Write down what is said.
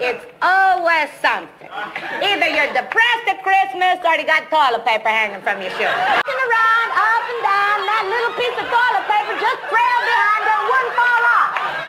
It's always something. Either you're depressed at Christmas or you got toilet paper hanging from your shoe.